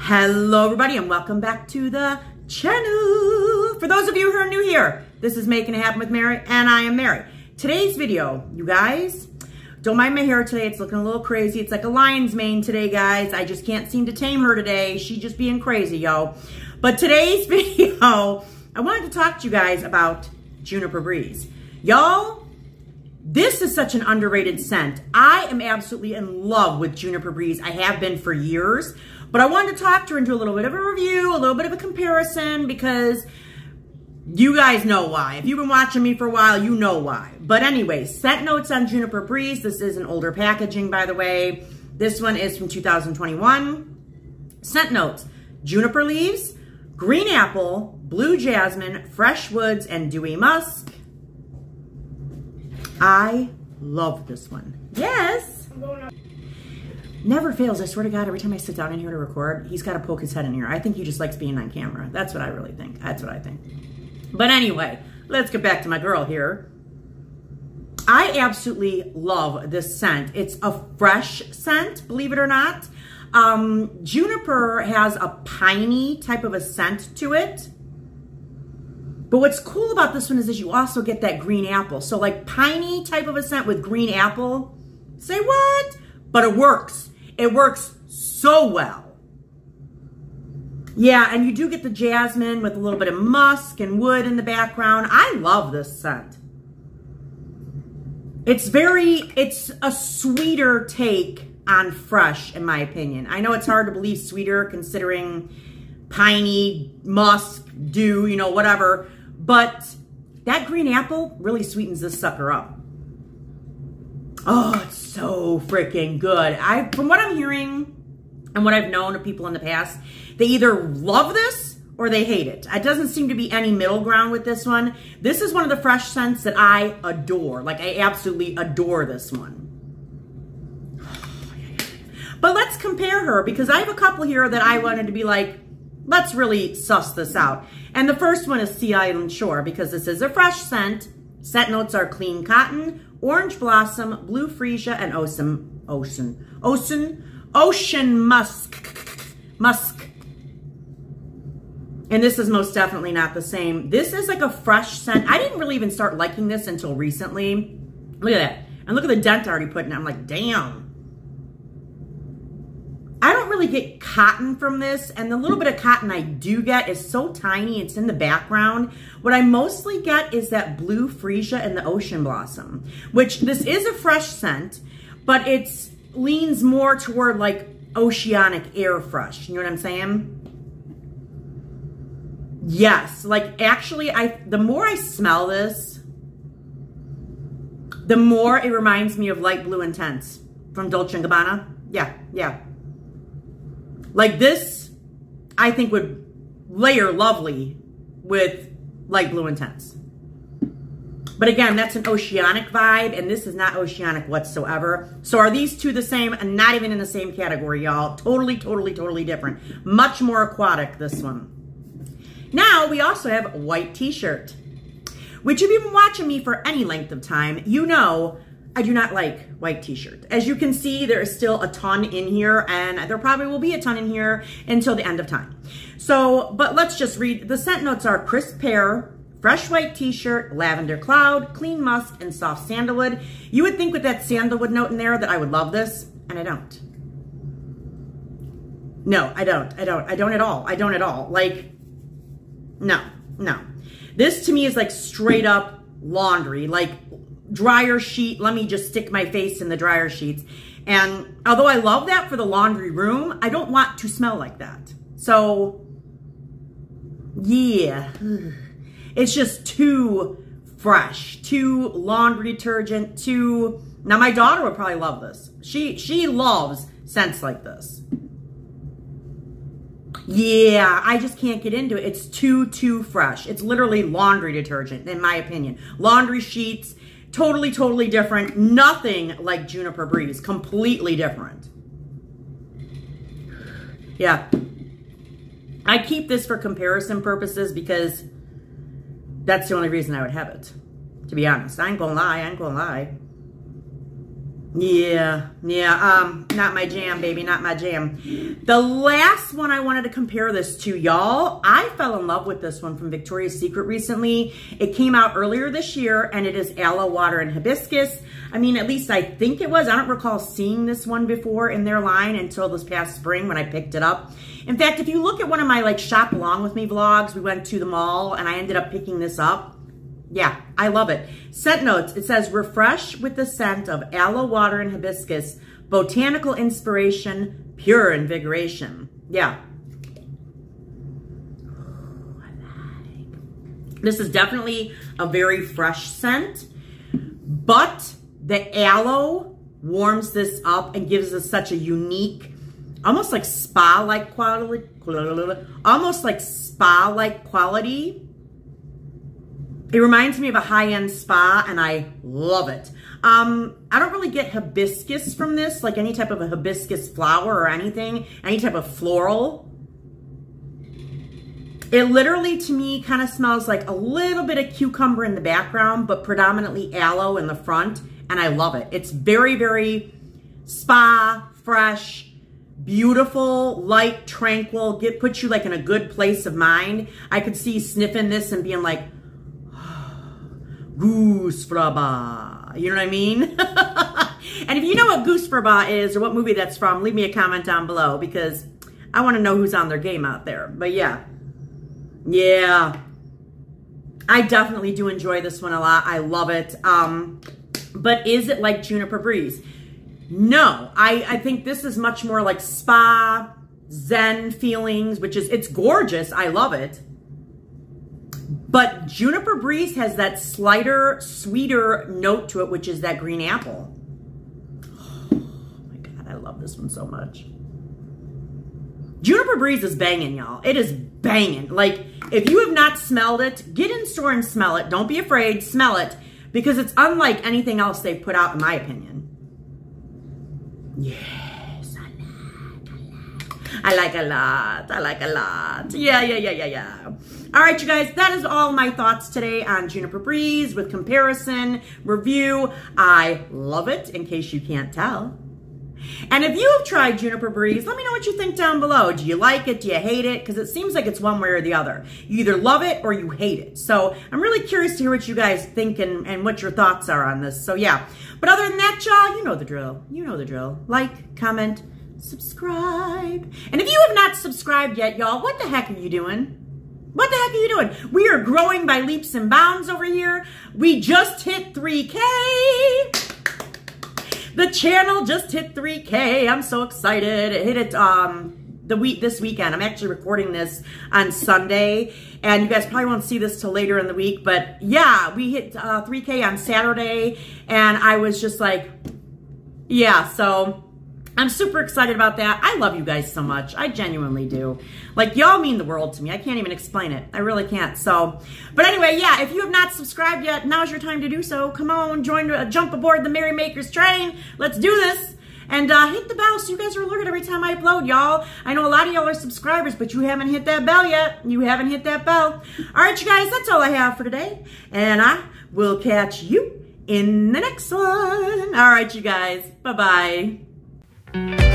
Hello everybody and welcome back to the channel. For those of you who are new here, this is Making It Happen with Mary and I am Mary. Today's video, you guys, don't mind my hair today. It's looking a little crazy. It's like a lion's mane today, guys. I just can't seem to tame her today. She's just being crazy, yo. But today's video, I wanted to talk to you guys about Juniper Breeze. Y'all, this is such an underrated scent. I am absolutely in love with Juniper Breeze. I have been for years, but I wanted to talk to her and do a little bit of a review, a little bit of a comparison because you guys know why. If you've been watching me for a while, you know why. But anyway, scent notes on Juniper Breeze. This is an older packaging, by the way. This one is from 2021. Scent notes, juniper leaves, green apple, blue jasmine, fresh woods, and dewy musk. I love this one. Yes. Never fails. I swear to God, every time I sit down in here to record, he's got to poke his head in here. I think he just likes being on camera. That's what I really think. That's what I think. But anyway, let's get back to my girl here. I absolutely love this scent. It's a fresh scent, believe it or not. Um, juniper has a piney type of a scent to it. But what's cool about this one is, is you also get that green apple. So like piney type of a scent with green apple. Say what? But it works. It works so well. Yeah, and you do get the jasmine with a little bit of musk and wood in the background. I love this scent. It's very, it's a sweeter take on fresh, in my opinion. I know it's hard to believe sweeter considering piney, musk, dew, you know, whatever. But that green apple really sweetens this sucker up. Oh, it's freaking good. I, from what I'm hearing and what I've known of people in the past, they either love this or they hate it. It doesn't seem to be any middle ground with this one. This is one of the fresh scents that I adore. Like I absolutely adore this one. But let's compare her because I have a couple here that I wanted to be like, let's really suss this out. And the first one is Sea Island Shore because this is a fresh scent. Scent notes are clean cotton, orange blossom, blue freesia, and ocean, ocean, ocean, ocean musk, musk. And this is most definitely not the same. This is like a fresh scent. I didn't really even start liking this until recently. Look at that. And look at the dent I already put in. I'm like, damn. Get cotton from this, and the little bit of cotton I do get is so tiny, it's in the background. What I mostly get is that blue freesia and the ocean blossom, which this is a fresh scent, but it leans more toward like oceanic air fresh. You know what I'm saying? Yes, like actually, I the more I smell this, the more it reminds me of Light Blue Intense from Dolce & Gabbana. Yeah, yeah. Like this, I think would layer lovely with light blue intense. But again, that's an oceanic vibe, and this is not oceanic whatsoever. So are these two the same? Not even in the same category, y'all. Totally, totally, totally different. Much more aquatic, this one. Now, we also have white t-shirt, which if you've been watching me for any length of time, you know I do not like white t-shirt. As you can see, there is still a ton in here and there probably will be a ton in here until the end of time. So, but let's just read. The scent notes are crisp pear, fresh white t-shirt, lavender cloud, clean musk, and soft sandalwood. You would think with that sandalwood note in there that I would love this, and I don't. No, I don't. I don't. I don't at all. I don't at all. Like, no, no. This to me is like straight up laundry. Like dryer sheet. Let me just stick my face in the dryer sheets. And although I love that for the laundry room, I don't want to smell like that. So yeah, it's just too fresh, too laundry detergent, too, now my daughter would probably love this. She, she loves scents like this. Yeah, I just can't get into it. It's too, too fresh. It's literally laundry detergent, in my opinion. Laundry sheets, Totally, totally different. Nothing like Juniper Breeze. Completely different. Yeah. I keep this for comparison purposes because that's the only reason I would have it. To be honest. I ain't gonna lie. I ain't gonna lie. Yeah, yeah, um, not my jam, baby, not my jam. The last one I wanted to compare this to, y'all, I fell in love with this one from Victoria's Secret recently. It came out earlier this year, and it is aloe water and hibiscus. I mean, at least I think it was. I don't recall seeing this one before in their line until this past spring when I picked it up. In fact, if you look at one of my, like, shop along with me vlogs, we went to the mall, and I ended up picking this up. Yeah, I love it. Scent notes, it says refresh with the scent of aloe water and hibiscus, botanical inspiration, pure invigoration. Yeah. This is definitely a very fresh scent, but the aloe warms this up and gives us such a unique, almost like spa-like quality, almost like spa-like quality it reminds me of a high-end spa, and I love it. Um, I don't really get hibiscus from this, like any type of a hibiscus flower or anything, any type of floral. It literally, to me, kind of smells like a little bit of cucumber in the background, but predominantly aloe in the front, and I love it. It's very, very spa, fresh, beautiful, light, tranquil, get puts you like in a good place of mind. I could see sniffing this and being like, Goosfraba. You know what I mean? and if you know what goose Goosfraba is or what movie that's from, leave me a comment down below because I want to know who's on their game out there. But yeah. Yeah. I definitely do enjoy this one a lot. I love it. Um, but is it like Juniper Breeze? No. I, I think this is much more like spa, zen feelings, which is, it's gorgeous. I love it. But Juniper Breeze has that slighter, sweeter note to it, which is that green apple. Oh my God, I love this one so much. Juniper Breeze is banging, y'all. It is banging. Like, if you have not smelled it, get in store and smell it. Don't be afraid, smell it, because it's unlike anything else they've put out, in my opinion. Yes, I like, I like. I like a lot. I like a lot. Yeah, yeah, yeah, yeah, yeah. All right, you guys, that is all my thoughts today on Juniper Breeze with comparison, review. I love it, in case you can't tell. And if you have tried Juniper Breeze, let me know what you think down below. Do you like it? Do you hate it? Because it seems like it's one way or the other. You either love it or you hate it. So I'm really curious to hear what you guys think and, and what your thoughts are on this. So yeah. But other than that, y'all, you know the drill. You know the drill. Like, comment, subscribe. And if you have not subscribed yet, y'all, what the heck are you doing? What the heck are you doing? We are growing by leaps and bounds over here. We just hit 3K. The channel just hit 3K. I'm so excited. It hit it um, the week this weekend. I'm actually recording this on Sunday, and you guys probably won't see this till later in the week. But yeah, we hit uh, 3K on Saturday, and I was just like, yeah. So I'm super excited about that. I love you guys so much. I genuinely do. Like, y'all mean the world to me. I can't even explain it. I really can't. So, but anyway, yeah, if you have not subscribed yet, now's your time to do so. Come on, join, uh, jump aboard the Mary Makers train. Let's do this. And uh, hit the bell so you guys are alerted every time I upload, y'all. I know a lot of y'all are subscribers, but you haven't hit that bell yet. You haven't hit that bell. All right, you guys, that's all I have for today. And I will catch you in the next one. All right, you guys. Bye-bye. Thank you.